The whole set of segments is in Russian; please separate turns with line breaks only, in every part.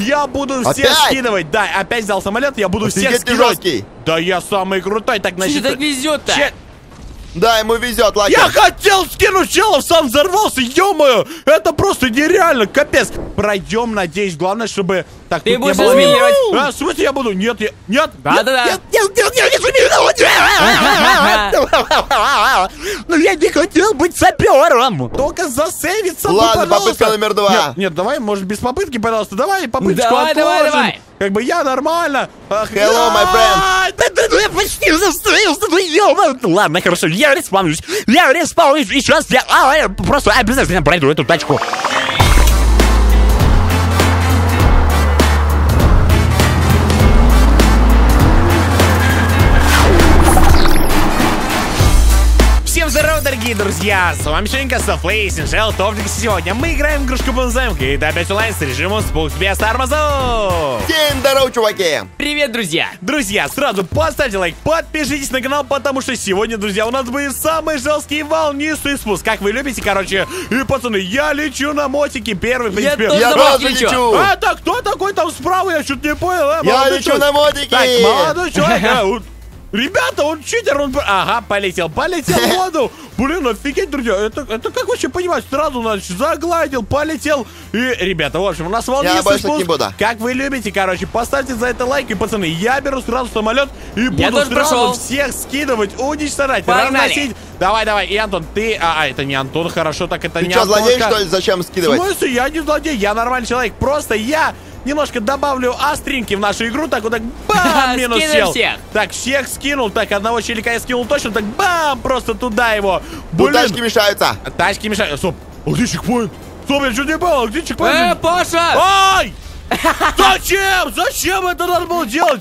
Я буду всех
Опять?
скидывать. Да, опять взял самолет, я буду всех
Офигеть, ты
скидывать.
жесткий.
Да я самый крутой. Так, значит...
так везет-то?
че-
Да, ему везет, Лаки.
Я хотел скинуть челов, сам взорвался, ё Это просто нереально, капец. Пройдем, надеюсь, главное, чтобы... Так,
Ты будешь разминировать.
А, в смысле я буду? Нет, я... Нет,
Да-да-да.
нет, нет, нет, нет, не разминировать. Ну я не хотел быть сапером. Только засейвиться.
Ладно, попытка номер два.
Нет, нет, давай, может, без попытки, пожалуйста. Давай попыточку
Давай, давай, давай.
Как бы я нормально.
Hello, my
ай, да, Я почти застрелился, ну ё Ладно, хорошо, я респаунюсь. Я респаунюсь, и сейчас я а, я просто обязательно пройду эту тачку. Всем здорово, дорогие друзья! С вами Шенька, Софлей, Синжел, Топчик. Сегодня мы играем в игрушку Бонзайм, и это опять онлайн с режимом Спукс без тормозов.
День здоров, чуваки.
Привет, друзья!
Друзья, сразу поставьте лайк, подпишитесь на канал, потому что сегодня, друзья, у нас будет самый жесткий волнистый спуск. Как вы любите, короче. И, пацаны, я лечу на мотике первый, в
Я
принципе.
Я
на
тоже
лечу.
лечу.
А, так кто такой там справа? Я что-то не понял. а,
Я лечу
человек?
на мотике.
Так, молодой человек. Ребята, он читер, он... Ага, полетел, полетел в воду. Блин, офигеть, друзья, это, это как вообще понимать? Сразу, значит, загладил, полетел. И, ребята, в общем, у нас волнистый спуск.
не буду.
Как вы любите, короче, поставьте за это лайк. И, пацаны, я беру сразу самолет и буду сразу
прошел.
всех скидывать, уничтожать,
Погнали.
разносить. Давай, давай, и Антон, ты... А, а, это не Антон, хорошо, так это
Ты
не
что,
Антон.
злодей,
Ка-
что ли? Зачем
в
скидывать?
смысле? Я не злодей, я нормальный человек. Просто я немножко добавлю остринки в нашу игру. Так вот так бам, минус сел.
всех.
Так, всех скинул. Так, одного челика я скинул точно. Так, бам, просто туда его.
Тут
Блин,
тачки мешаются.
тачки мешают. Стоп, а где чекпоинт? Стоп, я что не понял, а где
Э,
чекпоинт?
Паша!
Ай! Зачем? Зачем это надо было делать?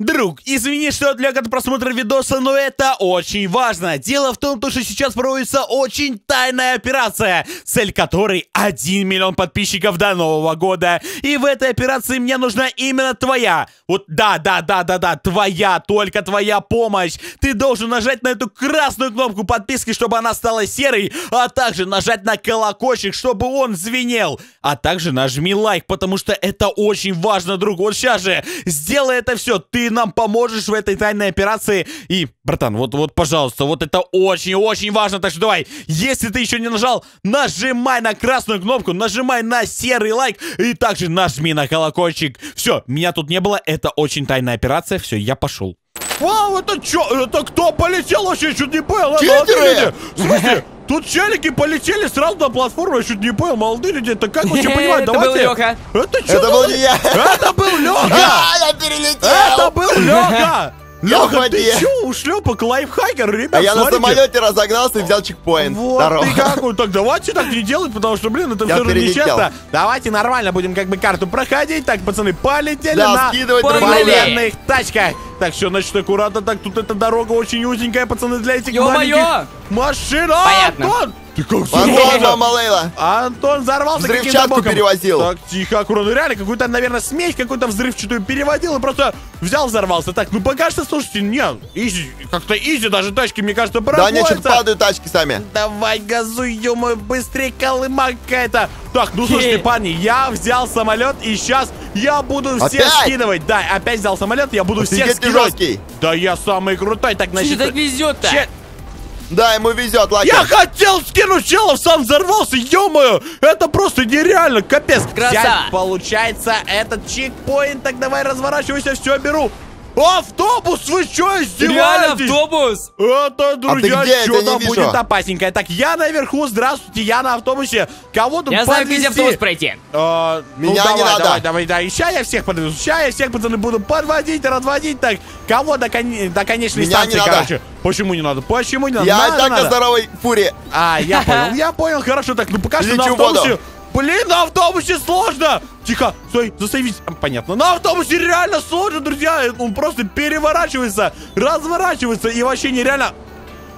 Друг, извини, что отвлек от просмотра видоса, но это очень важно. Дело в том, то, что сейчас проводится очень тайная операция, цель которой 1 миллион подписчиков до Нового года. И в этой операции мне нужна именно твоя. Вот да, да, да, да, да, твоя, только твоя помощь. Ты должен нажать на эту красную кнопку подписки, чтобы она стала серой, а также нажать на колокольчик, чтобы он звенел. А также нажми лайк, потому что это очень важно, друг. Вот сейчас же сделай это все, ты нам поможешь в этой тайной операции. И, братан, вот, вот, пожалуйста, вот это очень-очень важно. Так что давай, если ты еще не нажал, нажимай на красную кнопку, нажимай на серый лайк и также нажми на колокольчик. Все, меня тут не было, это очень тайная операция. Все, я пошел. Вау, это что? Это кто полетел вообще? Чуть не понял. люди. В смысле? Тут челики полетели сразу на платформу, я чуть не понял, молодые люди, это как вообще понимать?
Это был
Давайте.
Лёха.
Это что?
Это был не я.
Это был Леха!
А, я перелетел.
Это был
в
Леха, ты чё, ушлепок, лайфхакер, ребят,
А я на самолете разогнался и взял чекпоинт.
Вот
Здорово.
ты какой. Так давайте так не делать, потому что, блин, это
Я
все же нечестно. Давайте нормально будем как бы карту проходить. Так, пацаны, полетели
Да,
на военных тачках. Так, все, значит, аккуратно. Так, тут эта дорога очень узенькая, пацаны, для этих
Ё-моё!
маленьких машин. А,
Понятно.
Антон! Ты как
Антон,
взорвался?
мама Лейла.
Антон взорвался
Взрывчатку перевозил.
Так, тихо, аккуратно. Реально, какую-то, наверное, смесь какую-то взрывчатую переводил и просто взял, взорвался. Так, ну пока что, слушайте, нет, изи, как-то изи даже тачки, мне кажется,
Да,
проходятся.
они что-то падают тачки сами.
Давай, газуй, ё быстрее, колыма какая-то. Так, ну слушайте, парни, я взял самолет, и сейчас я буду всех
Опять?
скидывать. Да, опять взял самолет, я буду всех
Офигеть,
скидывать.
жесткий.
Да я самый крутой, так,
Что
значит...
тебе так везет-то?
че-
Да, ему везет, Лаки.
Я хотел скинуть челов, сам взорвался, ё Это просто нереально, капец.
Краса.
Взять, получается, этот чекпоинт, так давай разворачивайся, все беру. Автобус, вы что,
Реально
издеваетесь?
автобус!
Это, друзья,
А где? Я тебя
что-то
не вижу.
будет опасненькое. Так, я наверху, здравствуйте, я на автобусе. Кого тут
Я знаю, где
подвезти?
автобус пройти.
А, ну,
Меня
давай,
не надо.
Давай, давай, давай. Ща я всех подвезу. Ща я всех, пацаны, буду подводить, разводить. Так, кого до, кон- до конечной
Меня
станции,
надо.
короче. Почему не надо? Почему не надо?
Я
Надо,
так на
надо.
здоровой фуре.
А, я понял, я понял, хорошо. Так, ну пока что на автобусе... Блин, на автобусе сложно! Тихо, стой, засейвись. А, Понятно. На автобусе реально сложно, друзья. Он просто переворачивается, разворачивается и вообще нереально...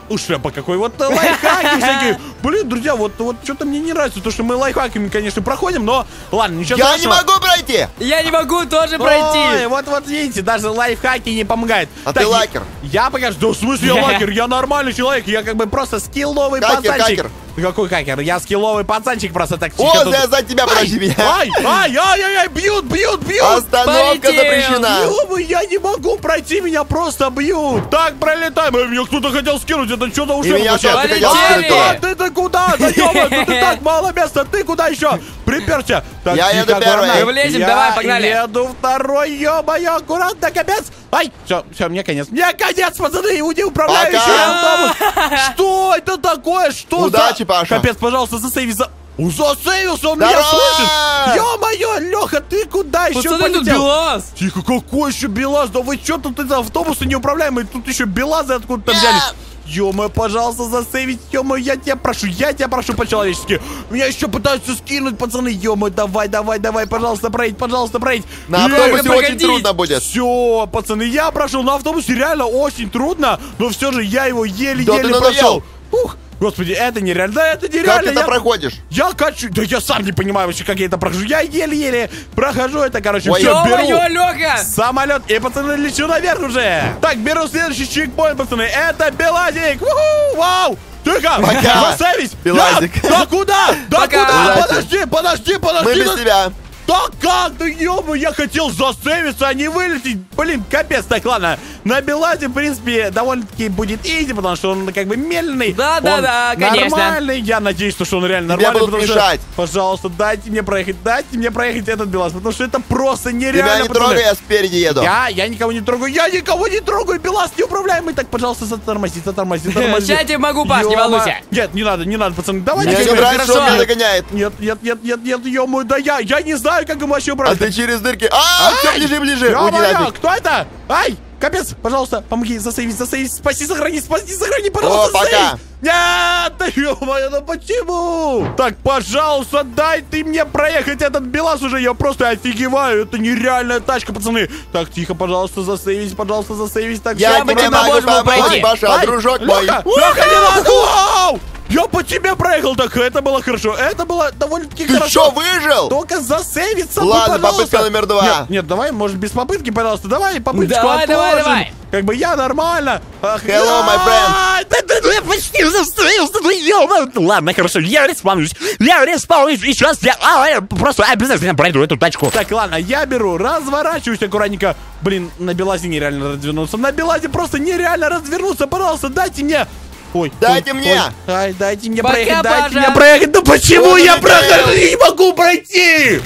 Ушепа какой, вот лайфхаки всякие. Блин, друзья, вот, вот что-то мне не нравится, то, что мы лайфхаками, конечно, проходим, но ладно, ничего
Я не
страшного.
могу пройти!
Я не могу тоже
Ой,
пройти.
вот, вот видите, даже лайфхаки не помогают.
А
Так,
ты лакер.
Я покажу. Да в смысле я лакер? Я нормальный человек. Я как бы просто скилловый
Хакер,
пацанчик.
хакер.
Ты Какой хакер? Я скилловый пацанчик просто так тихо
О,
тут-
я за тебя, подожди меня.
Ай, ай, ай, ай, ай, бьют, бьют, бьют.
Остановка
Полетел.
запрещена.
Ё-моё, я не могу пройти, меня просто бьют. Так, пролетаем. Э, Меня кто-то хотел скинуть, это что-то уже
меня тоже
хотел скинуть
ты-то куда? Да тут и так мало места. Ты куда еще? Приперся. Так,
Я еду первый.
Мы влезем,
Я
давай, погнали.
еду второй, ё-моё, аккуратно, капец. Ай, все, все, мне конец. Мне конец, пацаны, уйди управляющий
Пока.
автобус. Что это такое? Что
Удачи,
за...
Паша.
Капец, пожалуйста, засейви за... У, Засейвился, он
Здорово!
меня слышит! Ё-моё, Леха, ты куда еще
Пацаны, тут
полетел?
БелАЗ.
Тихо, какой еще БелАЗ? Да вы что тут это автобусы неуправляемые? Тут еще БелАЗы откуда-то взялись. Ё-моё, пожалуйста, засейвить, ё-моё, я тебя прошу, я тебя прошу по-человечески. Меня еще пытаются скинуть, пацаны, ё-моё, давай, давай, давай, пожалуйста, проедь, пожалуйста, проедь.
На автобусе очень
погоди.
трудно будет.
Все, пацаны, я прошел на автобусе, реально очень трудно, но все же я его
Да
еле-еле
надоел.
прошел. Ух, господи, это нереально, да это нереально.
Как ты это
я-
проходишь?
я качу, да я сам не понимаю вообще, как я это прохожу. Я еле-еле прохожу это, короче,
Ой,
все, беру.
Ё-моё, Лёха.
Самолет, и, пацаны, лечу наверх уже. Так, беру следующий чекпоинт, пацаны. Это Белазик. Уху, вау. Тихо,
Пока.
засейвись.
Белазик.
Я- Да куда? Да
Пока.
куда? Подожди, подожди, подожди.
Мы без
да-
тебя.
Да как? Да ёбу, я хотел засейвиться, а не вылететь. Блин, капец. Так, ладно. На Белазе, в принципе, довольно-таки будет изи, потому что он как бы медленный.
Да, да,
Он
да, конечно.
Нормальный. Я надеюсь, что он реально нормальный.
будут
потому что-
мешать.
Пожалуйста, дайте мне проехать, дайте мне проехать этот Белаз, потому что это просто нереально.
Тебя не трогай, я спереди еду.
Я, я никого не трогаю, я никого не трогаю, Белаз неуправляемый. Так, пожалуйста, затормози, затормози, затормози.
Сейчас я могу, Паш, не волнуйся.
Нет, не надо, не надо, пацаны, давайте.
Мне не нравится, что он меня догоняет.
Нет, нет, нет, нет, нет, ё да я, я не знаю, как ему вообще
А
управлять.
ты через дырки. А, все ближе, ближе. Уйди
кто это? Ай, капец, пожалуйста, помоги, засейвись, засейвись, спаси, сохрани, спаси, сохрани, пожалуйста,
О, пока.
Нет, да ё-моё, ну почему? Так, пожалуйста, дай ты мне проехать этот БелАЗ уже, я просто офигеваю, это нереальная тачка, пацаны. Так, тихо, пожалуйста, засейвись, пожалуйста, засейвись, так,
Я тебе могу помочь. Паша, дружок мой.
Лёха, не! Я по тебе проехал, так это было хорошо, это было довольно-таки
Ты
хорошо.
что, выжил?
Только засейвиться
Ладно,
пожалуйста.
попытка номер два.
Нет, нет, давай, может, без попытки, пожалуйста. Давай попыточку
Давай, давай,
отложим.
давай.
Как бы я нормально. Ах,
Hello, my friend.
да, да, да, я почти застрелился, ну, ё-моё. Ладно, хорошо, я респаунюсь. Я респаунюсь, и сейчас я, а, я просто обязательно пройду эту тачку. Так, ладно, я беру, разворачиваюсь аккуратненько. Блин, на Белазе нереально развернуться. На Белазе просто нереально развернуться. Пожалуйста, дайте мне... Ой,
Дайте
ой,
мне.
ой. Ай, дайте мне
Пока,
проехать, дайте
Паша.
мне проехать. Да почему я прохожу? Не могу пройти!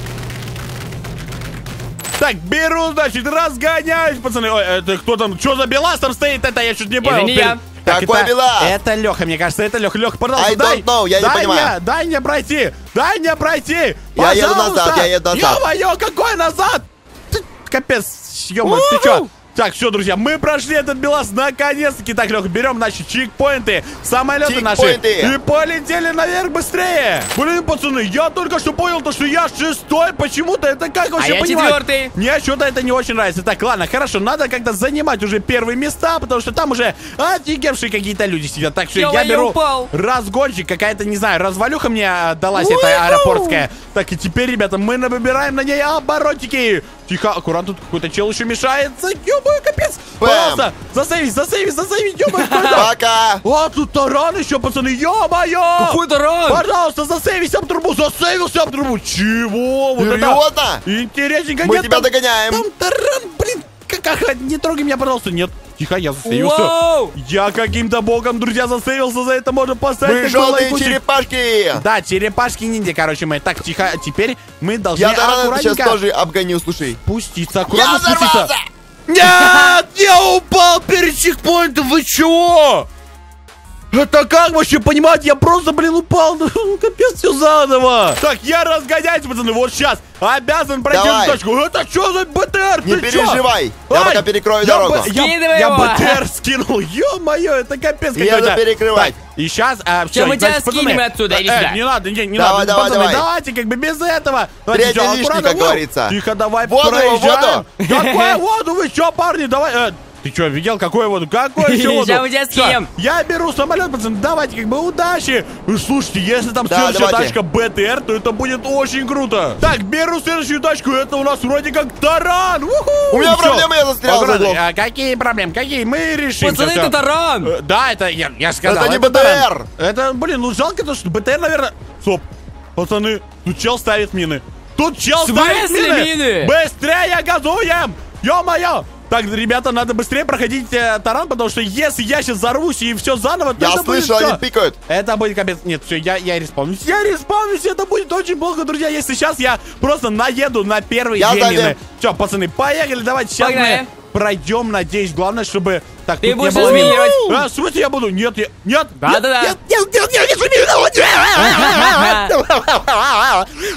Так, беру, значит, разгоняюсь, пацаны. Ой, это кто там? Что за белаз там стоит? Это я чуть не понял.
не я.
Так,
Какой
это,
белаз?
Это Леха, мне кажется, это Леха. Леха, пожалуйста,
I
дай.
don't know, я не
дай
понимаю.
Мне, дай мне пройти. Дай мне пройти.
Я еду
Пожалуйста.
назад, я еду назад.
Ё-моё, какой назад? Ты, капец, ё ты чё? Так, все, друзья, мы прошли этот белаз наконец-таки. Так, Леха, берем наши чекпоинты, самолеты наши
Чекпоинты.
и полетели наверх быстрее. Блин, пацаны, я только что понял, то, что я шестой почему-то. Это как вообще
А я
понимать?
четвертый.
Мне что-то это не очень нравится. Так, ладно, хорошо, надо как-то занимать уже первые места, потому что там уже офигевшие какие-то люди сидят. Так что я
я
беру
упал.
разгончик, какая-то, не знаю, развалюха мне а, далась эта аэропортская. Так, и теперь, ребята, мы набираем на ней оборотики. Тихо, аккуратно, тут какой-то чел еще мешается. Ё-моё, капец.
Бэм.
Пожалуйста, засейвись, засейвись, засейвись, ё-моё, это?
Пока.
А, тут таран еще, пацаны, ё-моё!
Какой таран?
Пожалуйста, засейвись об трубу, засейвился об трубу. Чего? Вот это
Серьезно?
интересненько.
Мы
Нет,
тебя
там-
догоняем.
Там таран, блин, как, ах, не трогай меня, пожалуйста. Нет, тихо, я засейвился.
Вау!
Я каким-то богом, друзья, засейвился, за это можно поставить
Мы желтые
лайкусик.
черепашки.
Да, черепашки ниндзя, короче, мы. Так, тихо, теперь мы должны
Я Тарана сейчас
аккуратненько
тоже обгоню, слушай.
спуститься,
Я
аккуратно спуститься.
взорвался.
Нет, я упал перед чекпоинтом, вы чего? Это как вообще понимать? Я просто, блин, упал. Ну, Капец, все заново. Так, я разгоняюсь, пацаны, вот сейчас. Обязан пройти
Давай.
эту точку. Это что за БТР?
Не
Ты чё?
переживай. Я
Ай,
пока перекрою
я
дорогу.
б- Я. БТР скинул. Ё-моё, это капец какой-то.
перекрывать.
И сейчас... А, всё,
мы тебя
пацаны,
скинем отсюда, иди
э,
сюда.
Не надо, не, не
Давай,
надо.
давай,
пацаны,
давай.
давайте как бы без этого.
Третий лишний, как говорится.
Тихо, давай
Воду,
проезжаем.
воду.
Какую воду? Вы что, парни? Давай... Ты что, видел, какой вот, какой
скинем.
Я беру самолет, пацаны, давайте, как бы, удачи. Слушайте, если там следующая тачка БТР, то это будет очень круто. Так, беру следующую тачку, это у нас вроде как таран.
У меня проблемы, я застрял.
А, какие проблемы? Какие? Мы решим.
Пацаны, это таран!
Э, Да, это, я, сказал.
Это не. БТР.
Это, блин, ну жалко то, что БТР, наверное... Стоп, пацаны, тут чел ставит мины. Тут чел ставит мины.
мины?
Быстрее газуем! Ё-моё! Так, ребята, надо быстрее проходить э, таран, потому что если я сейчас взорвусь и все заново, то
Я
это будет
слышал,
всё.
они пикают.
Это будет капец. Нет, все, я, я респаунюсь. Я респаунюсь, это будет очень плохо, друзья. Если сейчас я просто наеду на первые
Я
две
сзади.
мины. Все, пацаны, поехали, давайте сейчас
Погнали.
мы пройдем, надеюсь. Главное, чтобы... Так,
Ты будешь разминировать.
А, в смысле я буду? Нет, я... Нет,
Да-да-да.
нет, нет, нет, нет, нет, нет,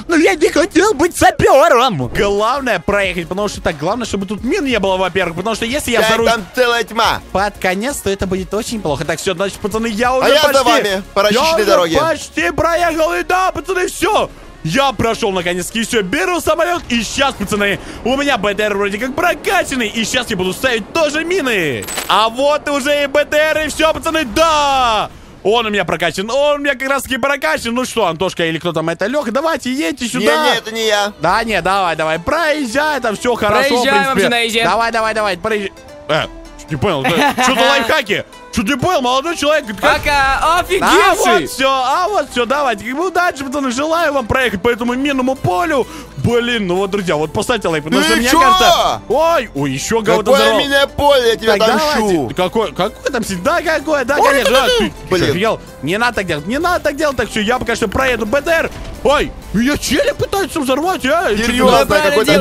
Ну я не хотел быть сапером.
Главное проехать, потому что так, главное, чтобы тут мин не было, во-первых, потому что если я
Я
взорвусь
там целая тьма.
под конец, то это будет очень плохо. Так, все, значит, пацаны, я уже
А я за
почти...
вами по
я
расчищенной дороге.
почти проехал, и да, пацаны, все. Я прошел наконец-таки все, беру самолет, и сейчас, пацаны, у меня БТР вроде как прокачанный, и сейчас я буду ставить тоже мины. А вот уже и БТР, и все, пацаны, да! Он у меня прокачан, он у меня как раз таки прокачан. Ну что, Антошка или кто там это, Леха, давайте едьте сюда.
Не, не, это не я.
Да, не, давай, давай, проезжай, там все хорошо, принципе.
вообще на изи.
Давай, давай, давай, проезжай. Э, не понял, что за лайфхаки? Что ты понял, молодой человек? Как-
Пока,
А вот
офигевший!
все, а вот все, давайте. Бы удачи, пацаны, желаю вам проехать по этому минному полю. Блин, ну вот, друзья, вот поставьте лайк, потому
Ты
что мне
чё?
кажется... Ой, ой, еще кого-то
Какое
взорвал.
меня поле, я тебя
Так, давайте. Какой, какой там сидит? Да, какой, да,
Ой,
конечно.
да,
да,
да,
ты- ты
Блин.
офигел? Не надо так делать, не надо так делать. Так что я пока что проеду БТР. Ой, меня челик пытаются взорвать, а?
Серьезно, какой-то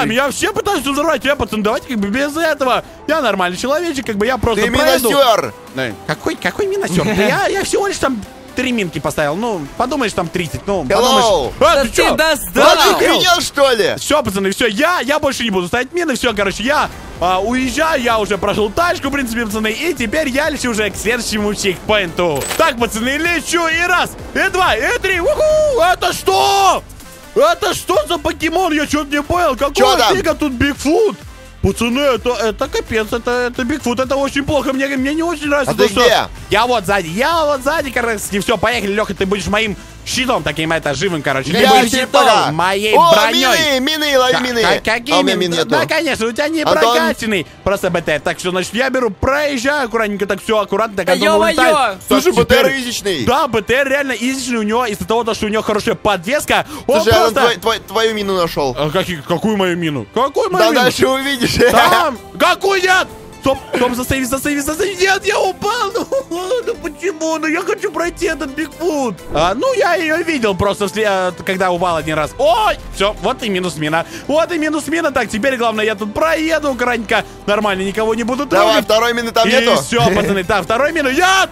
а, меня все пытаются взорвать, я, пацан, давайте как бы без этого. Я нормальный человечек, как бы я просто
Ты
проеду.
миносер.
Какой, какой миносер? Да я, я всего лишь там три минки поставил. Ну, подумаешь, там 30. Ну, подумаешь.
Hello.
А,
Да
ты
ты
чё?
достал!
А ты
Охуел?
охренел, что ли?
Все, пацаны, все, я, я больше не буду ставить мины, все, короче, я а, уезжаю, я уже прошел тачку, в принципе, пацаны, и теперь я лечу уже к следующему чекпоинту. Так, пацаны, лечу, и раз, и два, и три, уху, это что? Это что за покемон? Я что-то не понял, какого фига тут Бигфут? Пацаны, это, это капец, это, это Бигфут, это очень плохо, мне, мне не очень нравится
А
то,
ты
что...
где?
Я вот сзади, я вот сзади, короче, все, поехали, Леха, ты будешь моим щитом таким, это, живым, короче. Ты
Я
будешь
тебе пока.
моей
О,
броней.
мины, мины, лови мины.
ка- Какие
А у меня мин нету.
Да, конечно, у тебя не
Антон.
прокачанный. Просто БТР. Так что, значит, я беру, проезжаю аккуратненько, так все аккуратно, так
Да ё-моё!
улетает.
Слушай, БТР изичный.
Да, БТР реально изичный у него, из-за того, то, что у него хорошая подвеска, он
Слушай, я
просто...
твой- твой- твою мину нашел.
А, какие- какую мою мину? Какую мою
Да
мину?
дальше увидишь.
Там! Какую нет? Стоп, стоп, застави, застави, застави. Нет, я упал. Ну, ну почему? Ну я хочу пройти этот Бигфут. А, ну я ее видел просто, а, когда упал один раз. Ой, все, вот и минус мина. Вот и минус мина. Так, теперь главное, я тут проеду аккуратненько. Нормально, никого не буду
Давай,
трогать.
второй мины там
и
нету.
все, пацаны. Так, второй мину. Я!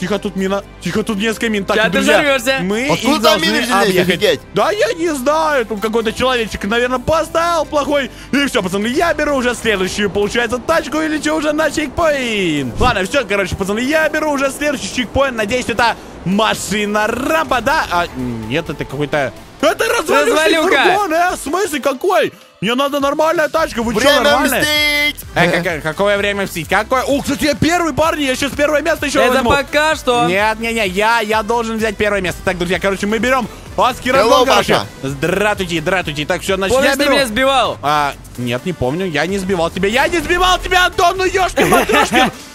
Тихо, тут мина. Тихо, тут несколько мин. Так,
ты
друзья,
взорвешься.
мы
Откуда
их
там
должны
мины взялись,
объехать.
офигеть?
Да я не знаю, тут какой-то человечек, наверное, поставил плохой. И все, пацаны, я беру уже следующую, получается, тачку и лечу уже на чекпоинт. Ладно, все, короче, пацаны, я беру уже следующий чекпоинт. Надеюсь, это машина рампа, да? А, нет, это какой-то... Это разваливший
Развалюка.
фургон, э? В смысле, какой? Мне надо нормальная тачка, вы что,
Время
нормальная?
мстить.
Э, как- какое время мстить? Какое? Ух, кстати, я первый, парни, я сейчас первое место еще
Это
возьму.
пока что.
Нет, не, не, я, я должен взять первое место. Так, друзья, короче, мы берем адский
Hello,
короче. Здравствуйте, здравствуйте. Так, все, значит,
Помнишь,
я
ты
беру...
меня сбивал?
А, нет, не помню, я не сбивал тебя. Я не сбивал тебя, Антон, ну ёшкин матрешкин.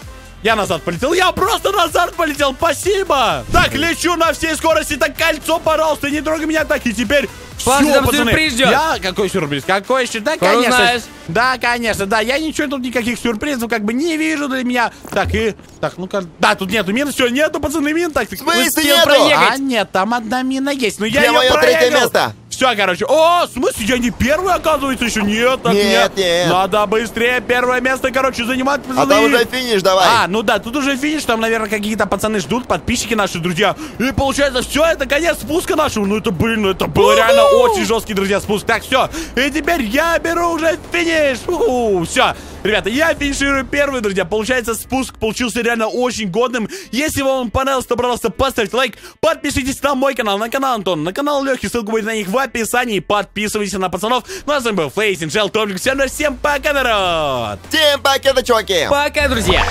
Я назад полетел, я просто назад полетел, спасибо! Так, лечу на всей скорости, так кольцо, пожалуйста, не трогай меня так, и теперь
Паш,
все, пацаны.
сюрприз ждет.
Я, какой сюрприз, какой еще, да,
Скоро
конечно.
узнаешь.
Да, конечно, да, я ничего тут никаких сюрпризов как бы не вижу для меня. Так, и, так, ну-ка, да, тут нету мин, все, нету, пацаны, мин, так, так.
смысле
Успел
нету?
проехать.
А, нет, там одна мина есть, но я
Где
ее
мое третье
проехал.
место?
Все, короче. О, в смысле, я не первый, оказывается, еще нет, так
Нет, нет.
Надо быстрее первое место, короче, занимать,
А
пацаны.
там уже финиш, давай.
А, ну да, тут уже финиш, там, наверное, какие-то пацаны ждут, подписчики наши, друзья. И получается, все, это конец спуска нашего. Ну это, блин, ну это было реально очень жесткий, друзья, спуск. Так, все. И теперь я беру уже финиш. Все. Ребята, я финиширую первый, друзья. Получается, спуск получился реально очень годным. Если вам он понравился, то, пожалуйста, поставьте лайк. Подпишитесь на мой канал, на канал Антон, на канал Лехи. Ссылка будет на них в описании. Подписывайтесь на пацанов. Ну а с вами был Фейс, Инжел, Томик. Всем, всем пока, народ!
Всем пока, чуваки!
Пока, друзья!